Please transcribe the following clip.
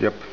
Yep.